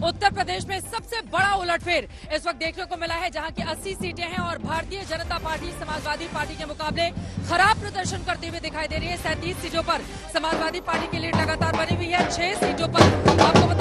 उत्तर प्रदेश में सबसे बड़ा उलटफेर इस वक्त देखने को मिला है, जहाँ की 80 सीटें हैं और भारतीय जनता पार्टी समाजवादी पार्टी के मुकाबले खराब प्रदर्शन करते हुए दिखाई दे रही है। सैंतीस सीटों पर समाजवादी पार्टी की लीड लगातार बनी हुई है, छह सीटों पर। आपको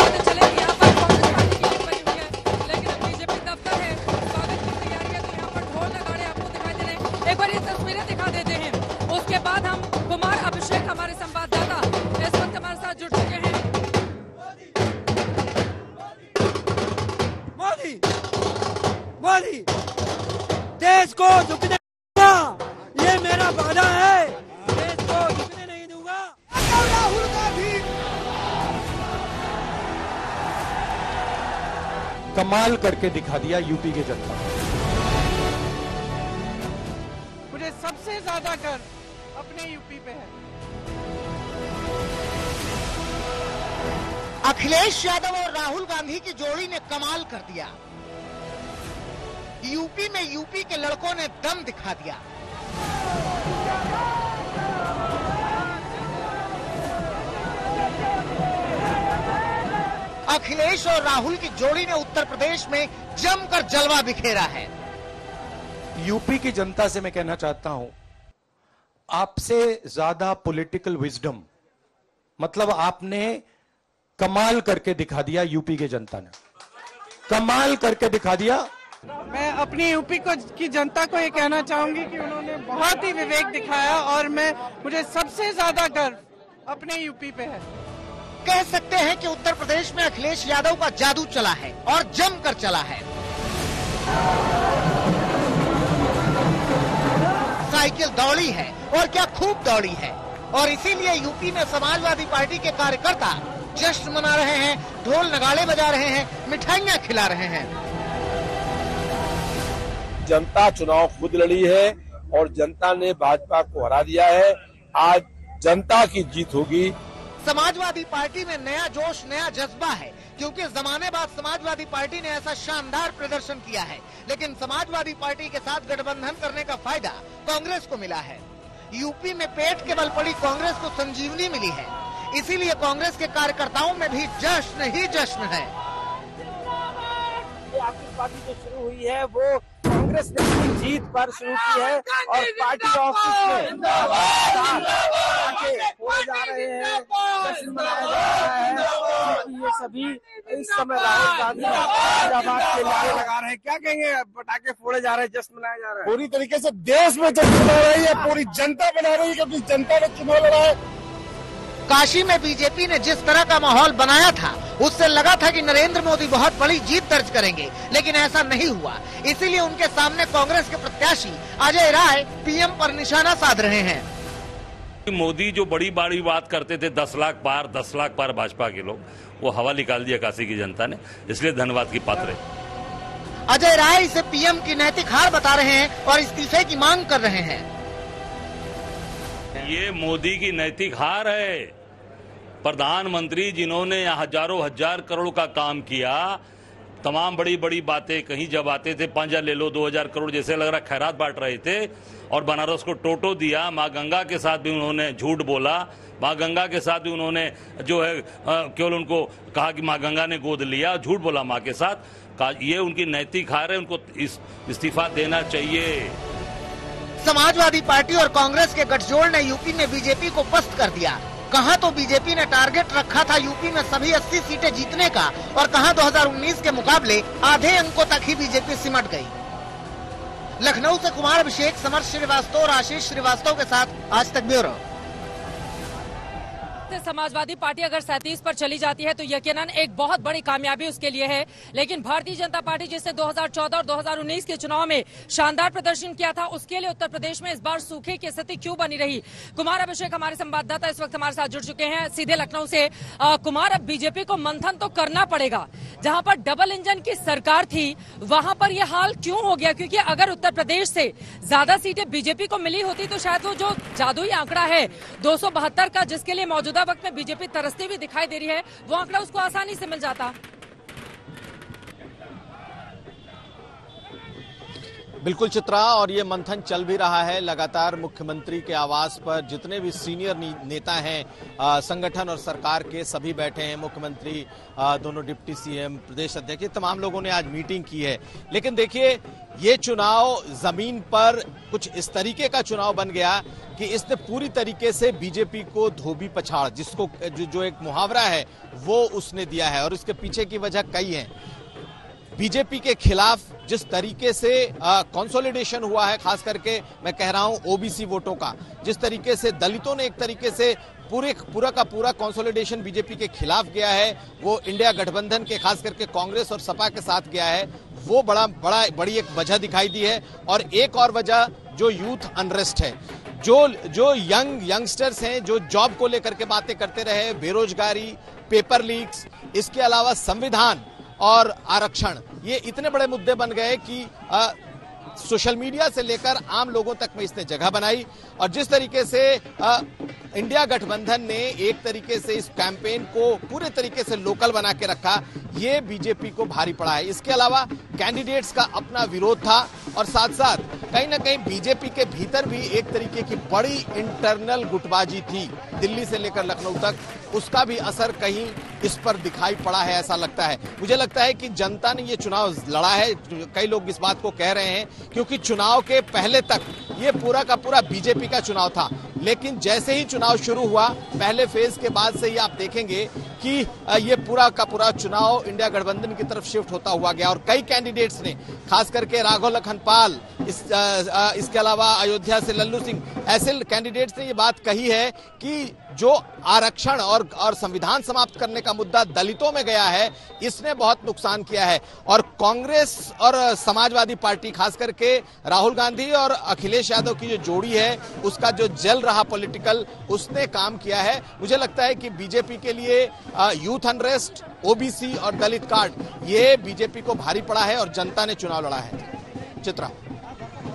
को झुकने दूँगा। ये मेरा वादा है। देश को झुकने नहीं दूँगा। राहुल गांधी। कमाल करके दिखा दिया यूपी के जनता। मुझे सबसे ज़्यादा कर अपने यूपी पे है। अखिलेश यादव और राहुल गांधी की जोड़ी ने कमाल कर दिया। यूपी में यूपी के लड़कों ने दम दिखा दिया। अखिलेश और राहुल की जोड़ी ने उत्तर प्रदेश में जमकर जलवा बिखेरा है। यूपी की जनता से मैं कहना चाहता हूँ, आपसे ज़्यादा पॉलिटिकल विजडम मतलब आपने कमाल करके दिखा दिया यूपी के जनता ने। कमाल करके दिखा दिया मैं अपनी यूपी को, की जनता को ये कहना चाहूँगी कि उन्होंने बहुत ही विवेक दिखाया और मैं, मुझे सबसे ज़्यादा गर्व अपने यूपी पे है। कह सकते हैं कि उत्तर प्रदेश में अखिलेश यादव का जादू चला है और जमकर चला है। साइकिल दौड़ी है और क्या खूब दौड़ी है। और इसीलिए यूपी में समाजवादी पार्टी के कार्यकर्ता जश्न मना रहे हैं, ढोल नगाड़े बजा रहे हैं, मिठाइयाँ खिला रहे हैं। जनता चुनाव खुद लड़ी है और जनता ने भाजपा को हरा दिया है। आज जनता की जीत होगी। समाजवादी पार्टी में नया जोश नया जज्बा है क्योंकि जमाने बाद समाजवादी पार्टी ने ऐसा शानदार प्रदर्शन किया है। लेकिन समाजवादी पार्टी के साथ गठबंधन करने का फ़ायदा कांग्रेस को मिला है। यूपी में पेट के बल पड़ी कांग्रेस को संजीवनी मिली है। इसीलिए कांग्रेस के कार्यकर्ताओं में भी जश्न ही जश्न है। आपकी पार्टी जो शुरू हुई है वो कांग्रेस ने अपनी जीत पर शुरू की है और पार्टी ऑफ़िस में जा रहे हैं। जश्न मनाया जा रहा है। ये सभी इस समय राहुल गांधी फैजाबाद के नारे लगा रहे हैं। क्या कहेंगे? पटाखे फोड़े जा रहे हैं जश्न मनाया जा रहा है। पूरी तरीके से देश में जश्न मना रही है पूरी जनता बना रही है कि अपनी जनता ने चुनाव लड़ा है। काशी में बीजेपी ने जिस तरह का माहौल बनाया था उससे लगा था कि नरेंद्र मोदी बहुत बड़ी जीत दर्ज करेंगे लेकिन ऐसा नहीं हुआ। इसीलिए उनके सामने कांग्रेस के प्रत्याशी अजय राय पीएम पर निशाना साध रहे हैं। मोदी जो बड़ी बड़ी बात करते थे दस लाख पार दस लाख पार भाजपा के लोग वो हवा निकाल दिया काशी की जनता ने इसलिए धन्यवाद की पात्र है। अजय राय इसे पीएम की नैतिक हार बता रहे हैं और इस्तीफे की मांग कर रहे हैं। ये मोदी की नैतिक हार है। प्रधानमंत्री जिन्होंने हज़ारों हज़ार करोड़ का काम किया तमाम बड़ी बड़ी बातें कहीं जब आते थे पाँच हज़ार ले लो दो हज़ार करोड़ जैसे लग रहा खैरात बांट रहे थे और बनारस को टोटो दिया माँ गंगा के साथ भी उन्होंने झूठ बोला माँ गंगा के साथ भी उन्होंने जो है केवल उनको कहा कि माँ गंगा ने गोद लिया झूठ बोला माँ के साथ ये उनकी नैतिक हार है उनको इस, इस्तीफा देना चाहिए। समाजवादी पार्टी और कांग्रेस के गठजोड़ ने यूपी में बीजेपी को पस्त कर दिया। कहा तो बीजेपी ने टारगेट रखा था यूपी में सभी 80 सीटें जीतने का और कहा 2019 के मुकाबले आधे अंकों तक ही बीजेपी सिमट गई। लखनऊ से कुमार अभिषेक, समर श्रीवास्तव और आशीष श्रीवास्तव के साथ आज तक ब्यूरो। से समाजवादी पार्टी अगर सैंतीस पर चली जाती है तो यकीनन एक बहुत बड़ी कामयाबी उसके लिए है। लेकिन भारतीय जनता पार्टी जिसने 2014 और 2019 के चुनाव में शानदार प्रदर्शन किया था उसके लिए उत्तर प्रदेश में इस बार सूखे की स्थिति क्यों बनी रही? कुमार अभिषेक हमारे संवाददाता इस वक्त हमारे साथ जुड़ चुके हैं। सीधे लखनऊ से आ, कुमार अब बीजेपी को मंथन तो करना पड़ेगा। जहाँ पर डबल इंजन की सरकार थी वहाँ पर यह हाल क्यों हो गया? क्योंकि अगर उत्तर प्रदेश से ज़्यादा सीटें बीजेपी को मिली होती तो शायद वो जो जादुई आंकड़ा है दो सौ बहत्तर का जिसके लिए मौजूदा वक्त में बीजेपी तरसती हुई दिखाई दे रही है। वो आंकड़ा उसको आसानी से मिल जाता। बिल्कुल चित्रा और ये मंथन चल भी रहा है। लगातार मुख्यमंत्री के आवास पर जितने भी सीनियर नेता हैं संगठन और सरकार के सभी बैठे हैं। मुख्यमंत्री दोनों डिप्टी सीएम प्रदेश अध्यक्ष ये तमाम लोगों ने आज मीटिंग की है। लेकिन देखिए ये चुनाव ज़मीन पर कुछ इस तरीके का चुनाव बन गया कि इसने पूरी तरीके से बीजेपी को धोबी पछाड़ जिसको जो, जो एक मुहावरा है वो उसने दिया है। और इसके पीछे की वजह कई है। बीजेपी के खिलाफ जिस तरीके से कंसोलिडेशन हुआ है, खास करके मैं कह रहा हूँ ओबीसी वोटों का, जिस तरीके से दलितों ने एक तरीके से पूरे, पूरा का पूरा कंसोलिडेशन बीजेपी के खिलाफ गया है, वो इंडिया गठबंधन के, खास करके कांग्रेस और सपा के साथ गया है, वो बड़ा बड़ा, बड़ी एक वजह दिखाई दी है, और एक और वजह जो यूथ अनरेस्ट है, जो जो यंग यंगस्टर्स हैं, जो जॉब को लेकर के बातें करते रहे, बेरोजगारी पेपर लीक्स इसके अलावा संविधान और आरक्षण। ये इतने बड़े मुद्दे बन गए कि सोशल मीडिया से लेकर आम लोगों तक में इसने जगह बनाई। और जिस तरीके से आ, इंडिया गठबंधन ने एक तरीके से इस कैंपेन को पूरे तरीके से लोकल बना के रखा ये बीजेपी को भारी पड़ा है। इसके अलावा कैंडिडेट्स का अपना विरोध था। और साथ साथ कहीं ना कहीं बीजेपी के भीतर भी एक तरीके की बड़ी इंटरनल गुटबाजी थी दिल्ली से लेकर लखनऊ तक। उसका भी असर कहीं इस पर दिखाई पड़ा है, ऐसा लगता है। मुझे लगता है कि जनता ने ये चुनाव लड़ा है, कई लोग इस बात को कह रहे हैं, क्योंकि चुनाव के पहले तक ये पूरा का पूरा बीजेपी का चुनाव था। लेकिन जैसे ही चुनाव शुरू हुआ, पहले फ़ेज़ के बाद से ही आप देखेंगे कि ये पूरा का पूरा चुनाव इंडिया गठबंधन की तरफ़ शिफ्ट होता हुआ गया और कई कैंडिडेट्स ने खास करके राघव लखन पाल इस, इसके अलावा अयोध्या से लल्लू सिंह ऐसे कैंडिडेट्स ने ये बात कही है कि जो आरक्षण और और संविधान समाप्त करने का मुद्दा दलितों में गया है इसने बहुत नुकसान किया है। और कांग्रेस और समाजवादी पार्टी खास करके राहुल गांधी और अखिलेश यादव की जो जोड़ी है उसका जो जल रहा पॉलिटिकल उसने काम किया है। मुझे लगता है कि बीजेपी के लिए यूथ अनरेस्ट ओबीसी और दलित कार्ड ये बीजेपी को भारी पड़ा है और जनता ने चुनाव लड़ा है। चित्रा।